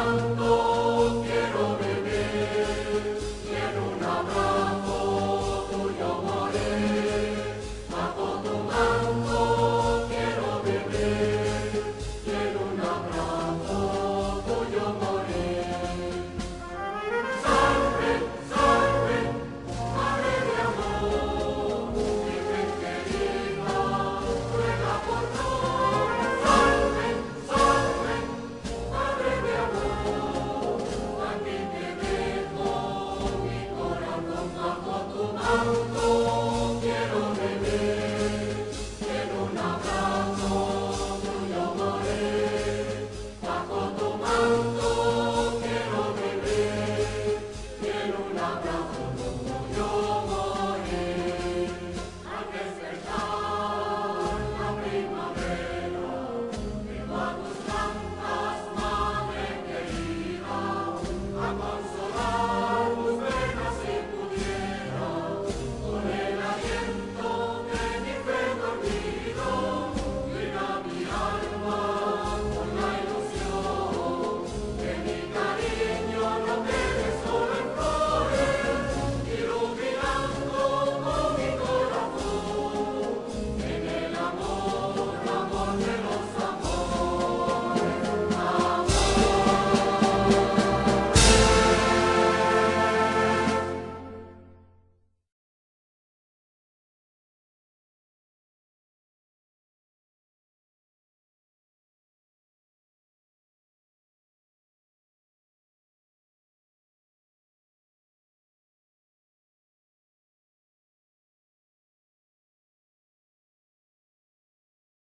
manto